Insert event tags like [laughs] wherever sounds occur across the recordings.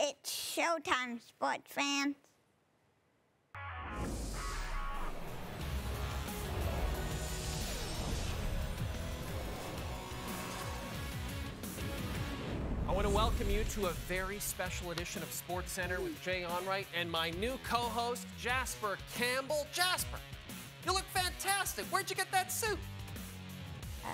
It's showtime, sports fans. I want to welcome you to a very special edition of SportsCentre with Jay Onrait and my new co-host Jasper Campbell. Jasper, you look fantastic. Where'd you get that suit? Uh,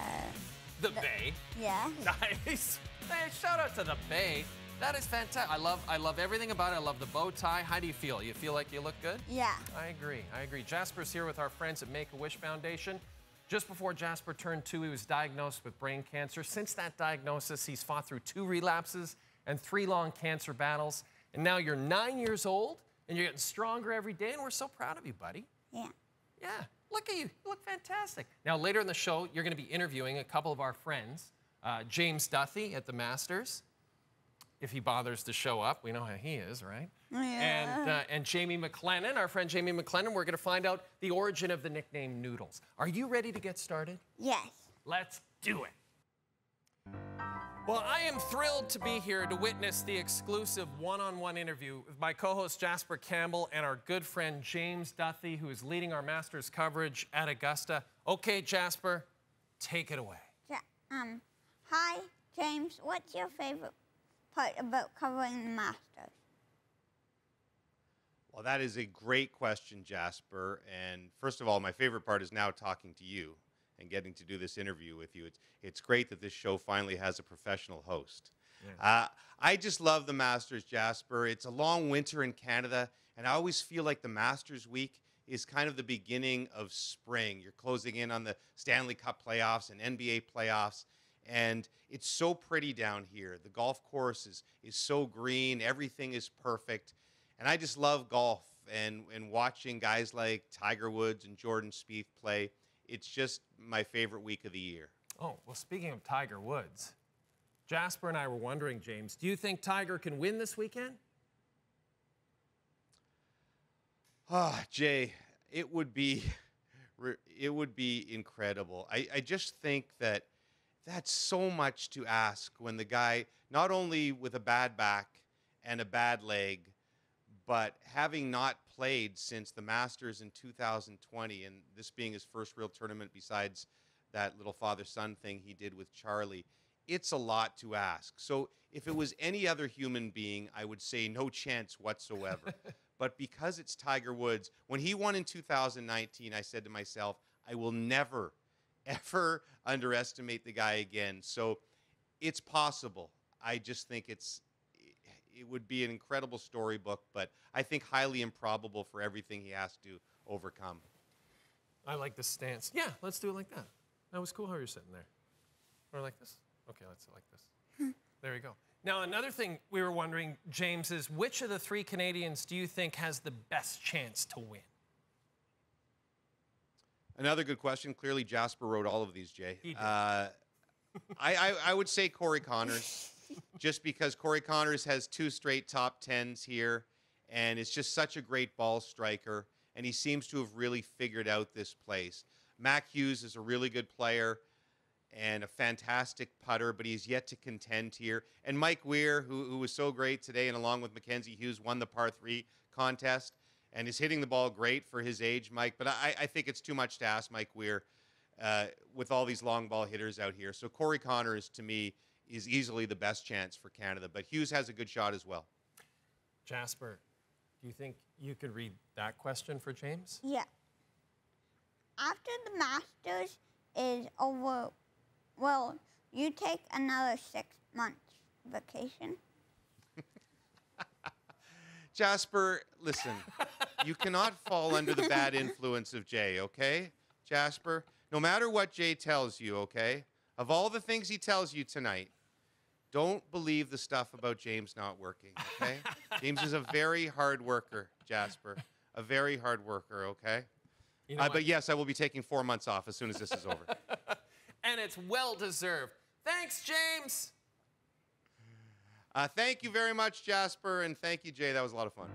the, the Bay. Yeah. [laughs] Nice. Hey, shout out to the Bay. That is fantastic. I love I love everything about it. I love the bow tie. How do you feel? You feel like you look good? Yeah. I agree. I agree. Jasper's here with our friends at Make-A-Wish Foundation. Just before Jasper turned two, he was diagnosed with brain cancer. Since that diagnosis, he's fought through two relapses and three long cancer battles. And now you're nine years old and you're getting stronger every day, and we're so proud of you, buddy. Yeah. Yeah. Look at you. You look fantastic. Now, later in the show, you're going to be interviewing a couple of our friends uh, James Duthie at the Masters if he bothers to show up. We know how he is, right? Yeah. And, uh, and Jamie McLennan, our friend Jamie McLennan, we're going to find out the origin of the nickname Noodles. Are you ready to get started? Yes. Let's do it. Well, I am thrilled to be here to witness the exclusive one on one interview with my co host Jasper Campbell and our good friend James Duthie, who is leading our Masters coverage at Augusta. Okay, Jasper, take it away. Ja um, hi, James. What's your favorite part about covering the Masters? Well, that is a great question, Jasper. And first of all, my favorite part is now talking to you and getting to do this interview with you. It's, it's great that this show finally has a professional host. Yeah. Uh, I just love the Masters, Jasper. It's a long winter in Canada, and I always feel like the Masters week is kind of the beginning of spring. You're closing in on the Stanley Cup playoffs and NBA playoffs, and it's so pretty down here. The golf course is, is so green, everything is perfect. And I just love golf and, and watching guys like Tiger Woods and Jordan Spieth play. It's just my favorite week of the year. Oh, well, speaking of Tiger Woods, Jasper and I were wondering, James, do you think Tiger can win this weekend? Ah, oh, Jay, it would be [laughs] it would be incredible. I, I just think that that's so much to ask when the guy not only with a bad back and a bad leg but having not played since the Masters in 2020, and this being his first real tournament besides that little father son thing he did with Charlie, it's a lot to ask. So if it was any other human being, I would say no chance whatsoever. [laughs] but because it's Tiger Woods, when he won in 2019, I said to myself, I will never, ever [laughs] underestimate the guy again. So it's possible. I just think it's it would be an incredible storybook, but I think highly improbable for everything he has to overcome. I like the stance. Yeah, let's do it like that. That was cool how you're sitting there. Or like this. Okay, let's like this. Hmm. there you go. Now, another thing we were wondering, James, is which of the three Canadians do you think has the best chance to win? Another good question. Clearly, Jasper wrote all of these, Jay. Uh, I, I, I would say Corey Conners, [laughs] just because Corey Conners has two straight top tens here, and is just such a great ball striker, and he seems to have really figured out this place. Mac Hughes is a really good player and a fantastic putter, but he's yet to contend here. And Mike Weir, who, who was so great today, and along with Mackenzie Hughes, won the par three contest and is hitting the ball great for his age, Mike. But I, I think it's too much to ask Mike Weir uh, with all these long ball hitters out here. So Corey Conners, to me, is easily the best chance for Canada. But Hughes has a good shot as well. Jasper, do you think you could read that question for James? Yeah. After the Masters is over, will you take another six months vacation? [laughs] Jasper, listen, you cannot fall under the bad [laughs] influence of Jay, okay? Jasper, no matter what Jay tells you, okay? Of all the things he tells you tonight, don't believe the stuff about James not working, okay? [laughs] James is a very hard worker, Jasper. A very hard worker, okay? You know uh, but yes, I will be taking four months off as soon as this is over. [laughs] and it's well deserved. Thanks, James. Uh, thank you very much, Jasper, and thank you, Jay. That was a lot of fun.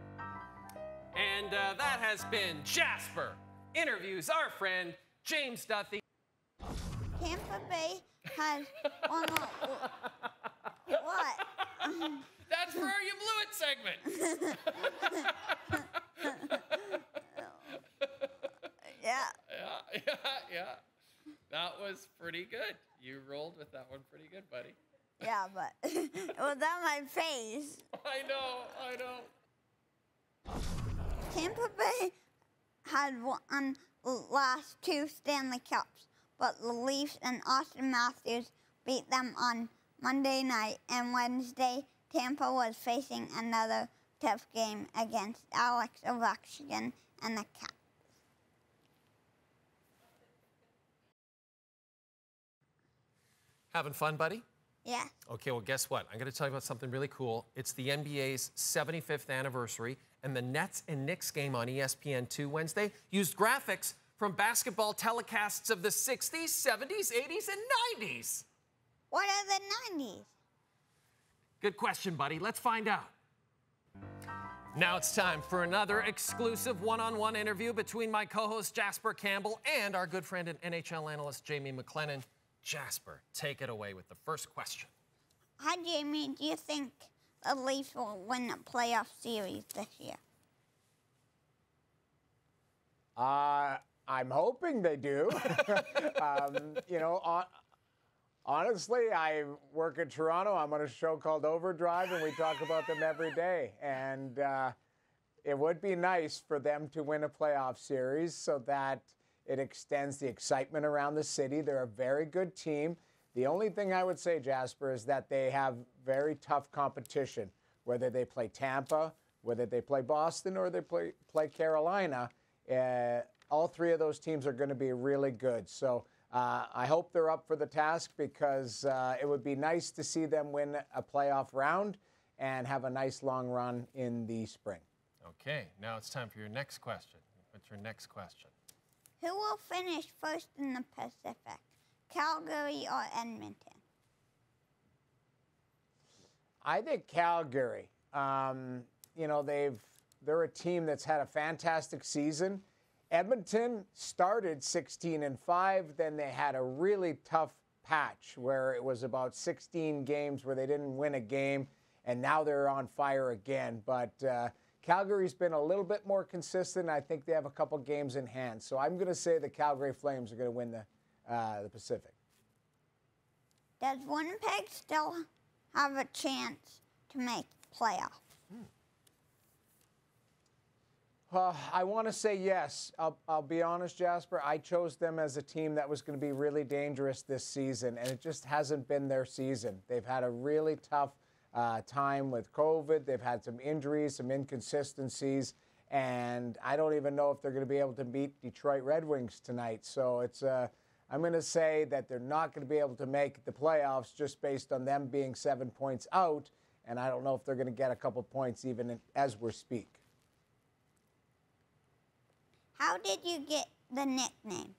And uh, that has been Jasper interviews our friend James Duthie. Tampa Bay has one. what? that Jasper, you blew it segment. Yeah. Yeah, yeah, yeah. That was pretty good. You rolled with that one pretty good, buddy. Yeah, but it was on my face. I know, I know. Tampa Bay had won last two Stanley Cups, but the Leafs and Auston Matthews beat them on Monday night, and Wednesday, Tampa was facing another tough game against Alex Ovechkin and the Caps. Having fun, buddy? Yeah. Okay, well, guess what? I'm going to tell you about something really cool. It's the NBA's 75th anniversary, and the Nets and Knicks game on E ESPN2 Wednesday used graphics from basketball telecasts of the 60s, 70s, 80s, and 90s. What are the 90s? Good question, buddy. Let's find out. Now it's time for another exclusive one on one interview between my co host Jasper Campbell and our good friend and NHL analyst Jamie McLennan. Jasper, take it away with the first question. Hi, Jamie. Do you think the Leafs will win the playoff series this year? Uh, I'm hoping they do. [laughs] um, you know, hon- honestly, I work in Toronto. I'm on a show called Overdrive, and we talk about them every day. And uh, it would be nice for them to win a playoff series so that it extends the excitement around the city. They're a very good team. The only thing I would say, Jasper, is that they have very tough competition. Whether they play Tampa, whether they play Boston, or they play, play Carolina, uh, all three of those teams are going to be really good. So uh, I hope they're up for the task because uh, it would be nice to see them win a playoff round and have a nice long run in the spring. Okay, now it's time for your next question. What's your next question? Who will finish first in the Pacific, Calgary or Edmonton? I think Calgary. Um, you know, they've they're a team that's had a fantastic season. Edmonton started 16 and 5, then they had a really tough patch where it was about 16 games where they didn't win a game, and now they're on fire again. But uh, Calgary's been a little bit more consistent. I think they have a couple games in hand. So I'm going to say the Calgary Flames are going to win the, uh, the Pacific. Does Winnipeg still have a chance to make playoffs? Uh, I want to say yes. I'll, I'll be honest, Jasper. I chose them as a team that was going to be really dangerous this season, and it just hasn't been their season. They've had a really tough uh, time with COVID. They've had some injuries, some inconsistencies, and I don't even know if they're going to be able to beat Detroit Red Wings tonight. So it's. Uh, I'm going to say that they're not going to be able to make the playoffs just based on them being seven points out, and I don't know if they're going to get a couple points even as we speak. How did you get the nickname?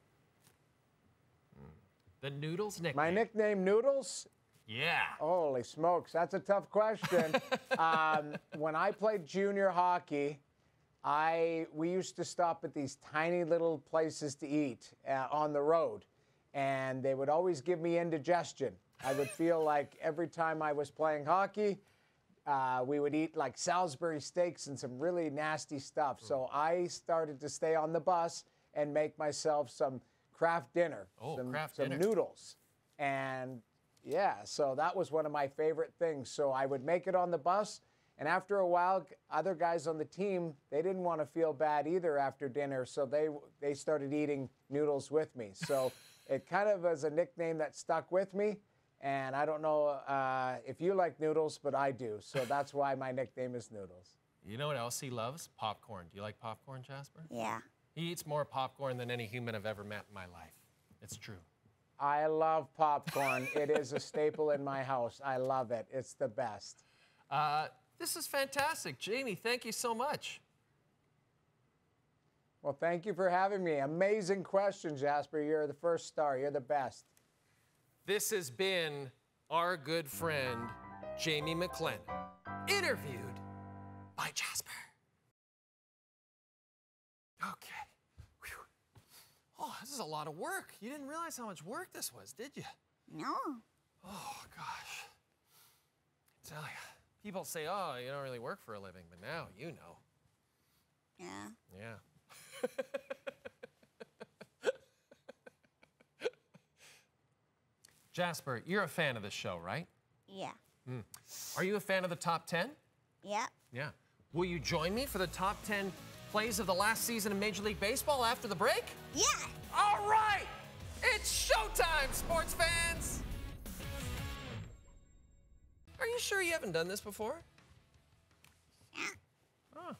The Noodles nickname. My nickname, Noodles, Yeah. Holy smokes, that's a tough question. [laughs] um, when I played junior hockey, I we used to stop at these tiny little places to eat uh, on the road, and they would always give me indigestion. I would feel [laughs] like every time I was playing hockey, uh, we would eat like Salisbury steaks and some really nasty stuff. So I started to stay on the bus and make myself some Kraft Dinner, Oh, some, Kraft some dinner. noodles, and yeah, so that was one of my favorite things. So I would make it on the bus, and after a while, other guys on the team they didn't want to feel bad either after dinner, so they they started eating noodles with me. So [laughs] it kind of was a nickname that stuck with me. And I don't know uh, if you like noodles, but I do. So that's why my nickname is Noodles. You know what else he loves? Popcorn. Do you like popcorn, Jasper? Yeah. He eats more popcorn than any human I've ever met in my life. It's true. I love popcorn. it is a staple in my house. I love it. It's the best. Uh, this is fantastic. Jamie, thank you so much. Well, thank you for having me. Amazing question, Jasper. You're the first star. You're the best. This has been our good friend, Jamie McLennan, interviewed by Jasper. Okay. Whew. Oh, this is a lot of work. You didn't realize how much work this was, did you? No. Oh, gosh. I tell you. People say, oh, you don't really work for a living, but now you know. Yeah. Yeah. [laughs] Jasper, you're a fan of the show, right? Yeah. Hmm. Are you a fan of the top 10? Yeah. Yeah. Will you join me for the top 10 plays of the last season of Major League Baseball after the break? Yeah. All right! It's showtime, sports fans! Are you sure you haven't done this before? Yeah. Oh,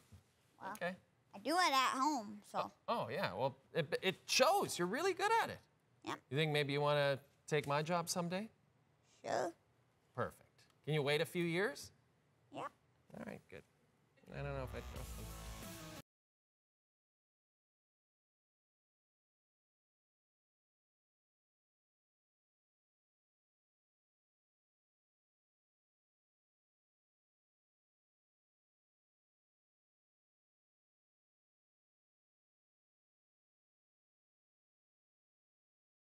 Well, okay. I do it at home, so. Oh, oh, yeah. Well, it, it shows. You're really good at it. Yep. You think maybe you want to take my job someday? Sure. Perfect. Can you wait a few years? Yep. All right, good. I don't know if I trust them.